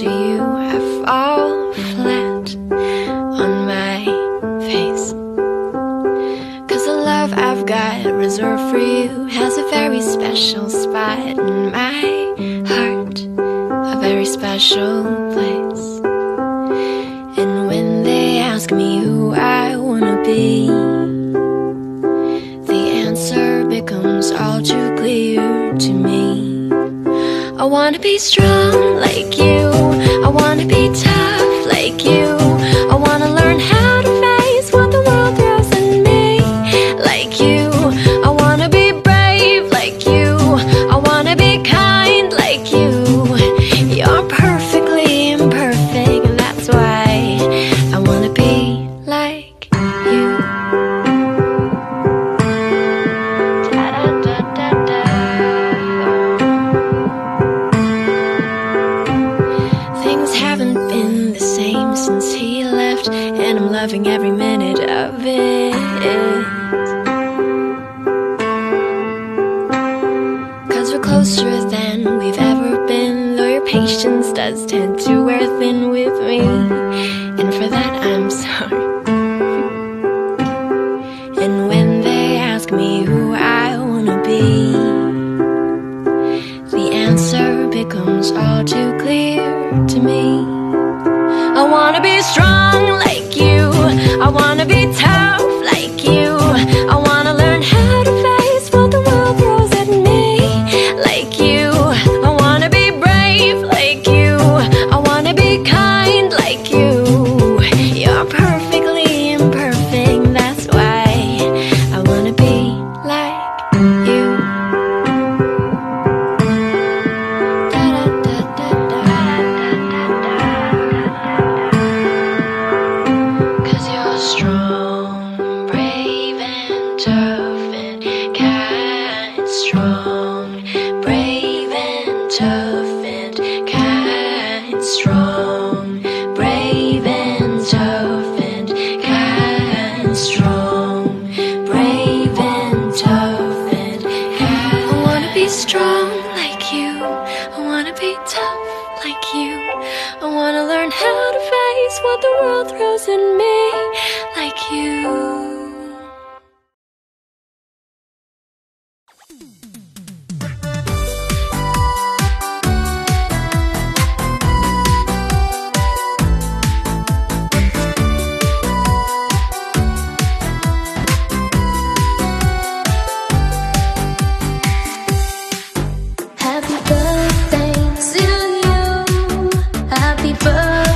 you, I fall flat on my face. Cause the love I've got reserved for you has a very special spot in my heart, a very special place. Wanna be strong like you. I wanna be tough loving every minute of it. Cause we're closer than we've ever been, though your patience does tend to wear thin with me, and for that I'm sorry. And when they ask me who I wanna be, the answer becomes all too clear to me. I wanna be strong be tough like you. I wanna learn how to face what the world throws at me like you. I wanna be brave like you. I wanna be kind like you. You're perfectly imperfect, that's why I wanna be like you. Cause you're strong, be strong like you. I wanna be tough like you. I wanna learn how to face what the world throws at me like you. happy birthday.